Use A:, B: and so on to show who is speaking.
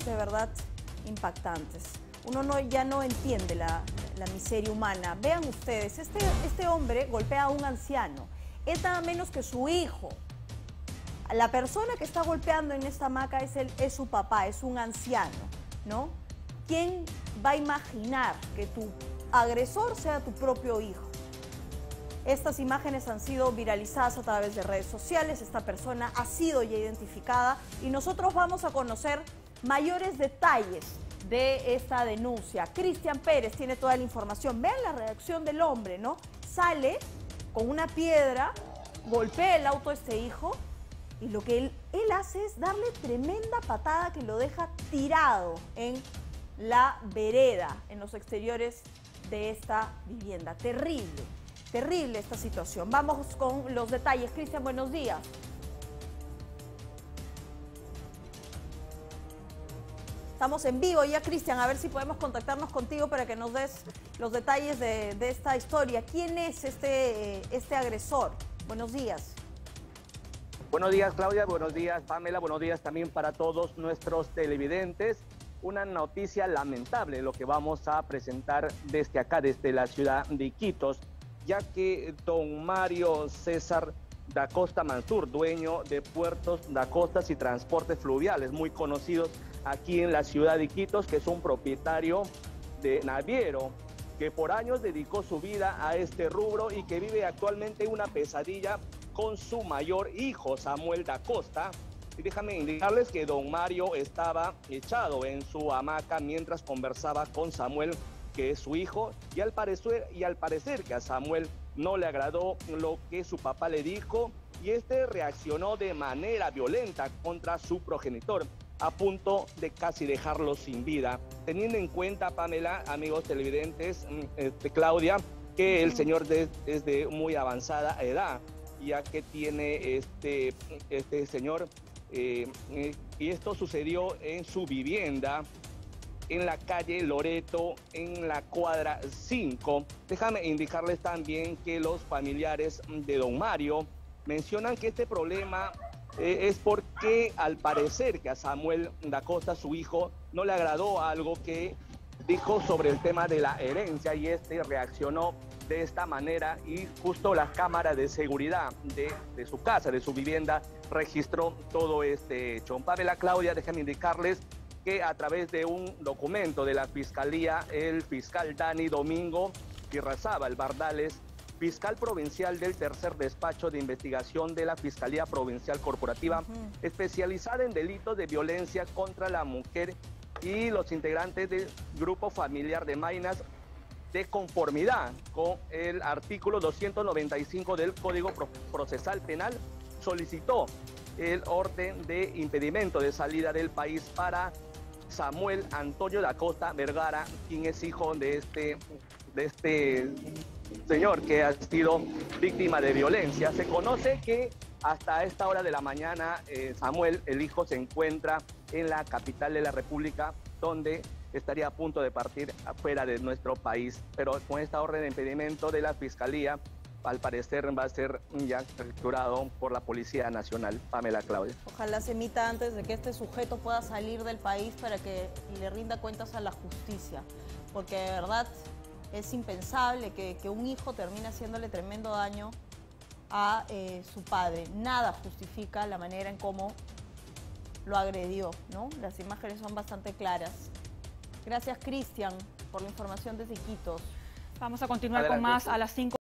A: imágenes de verdad impactantes. Uno no, ya no entiende la, la miseria humana. Vean ustedes, este, este hombre golpea a un anciano. Es nada menos que su hijo. La persona que está golpeando en esta hamaca es, el, es su papá, es un anciano, ¿no? ¿Quién va a imaginar que tu agresor sea tu propio hijo? Estas imágenes han sido viralizadas a través de redes sociales, esta persona ha sido ya identificada y nosotros vamos a conocer mayores detalles de esta denuncia. Cristian Pérez tiene toda la información. Vean la reacción del hombre, ¿no? Sale con una piedra, golpea el auto a este hijo y lo que él, él hace es darle tremenda patada que lo deja tirado en la vereda, en los exteriores de esta vivienda. Terrible. Terrible esta situación. Vamos con los detalles. Cristian, buenos días. Estamos en vivo ya, Cristian, a ver si podemos contactarnos contigo para que nos des los detalles de, esta historia. ¿Quién es este, este agresor? Buenos días.
B: Buenos días, Claudia. Buenos días, Pamela. Buenos días también para todos nuestros televidentes. Una noticia lamentable lo que vamos a presentar desde acá, desde la ciudad de Iquitos, ya que don Mario César da Costa Mansur, dueño de puertos da Costas y transportes fluviales, muy conocidos aquí en la ciudad de Iquitos, que es un propietario de naviero que por años dedicó su vida a este rubro y que vive actualmente una pesadilla con su mayor hijo, Samuel da Costa. Y déjame indicarles que don Mario estaba echado en su hamaca mientras conversaba con Samuel, que es su hijo, y al parecer, y al parecer que a Samuel no le agradó lo que su papá le dijo y este reaccionó de manera violenta contra su progenitor a punto de casi dejarlo sin vida. Teniendo en cuenta, Pamela, amigos televidentes, este, Claudia, que el señor es de muy avanzada edad, ya que tiene este, este señor, eh, y esto sucedió en su vivienda, en la calle Loreto, en la cuadra 5. Déjame indicarles también que los familiares de don Mario mencionan que este problema eh, es porque al parecer que a Samuel da Costa, su hijo, no le agradó algo que dijo sobre el tema de la herencia y este reaccionó de esta manera y justo la cámara de seguridad de, de su casa, de su vivienda, registró todo este hecho. Pamela Claudia, déjenme indicarles que a través de un documento de la Fiscalía, el fiscal Dani Domingo el Bardales, fiscal provincial del tercer despacho de investigación de la Fiscalía Provincial Corporativa, especializada en delitos de violencia contra la mujer y los integrantes del grupo familiar de Mainas de conformidad con el artículo 295 del Código Procesal Penal, solicitó el orden de impedimento de salida del país para Samuel Antonio da Costa Vergara, quien es hijo de este, de este señor que ha sido víctima de violencia. Se conoce que hasta esta hora de la mañana eh, Samuel, el hijo, se encuentra en la capital de la República, donde estaría a punto de partir afuera de nuestro país. Pero con esta orden de impedimento de la Fiscalía, al parecer va a ser ya capturado por la Policía Nacional, Pamela Claudia.
A: Ojalá se emita antes de que este sujeto pueda salir del país para que le rinda cuentas a la justicia, porque de verdad es impensable que, un hijo termine haciéndole tremendo daño a eh, su padre. Nada justifica la manera en cómo lo agredió, ¿no? Las imágenes son bastante claras. Gracias, Cristian, por la información de Iquitos.
C: Vamos a continuar con más a las 5.